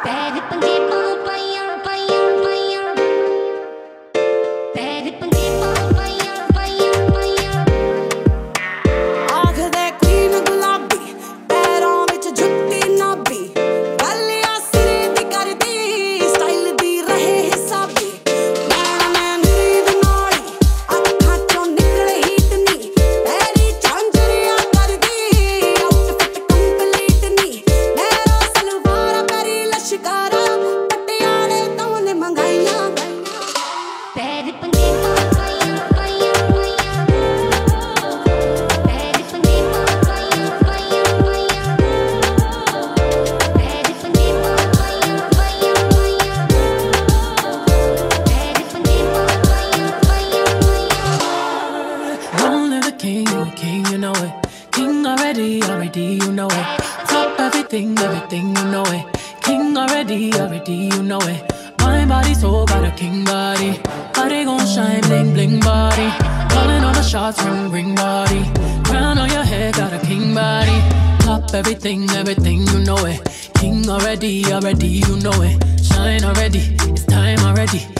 Pwede pang keep mo you you know it. King already, already, you know it. Top everything, everything, you know it. King already, already, you know it. My body so got a king body. Body gon' shine, bling, bling body. Calling all the shots, ring, ring body. Crown on your head, got a king body. Top everything, everything, you know it. King already, already, you know it. Shine already, it's time already.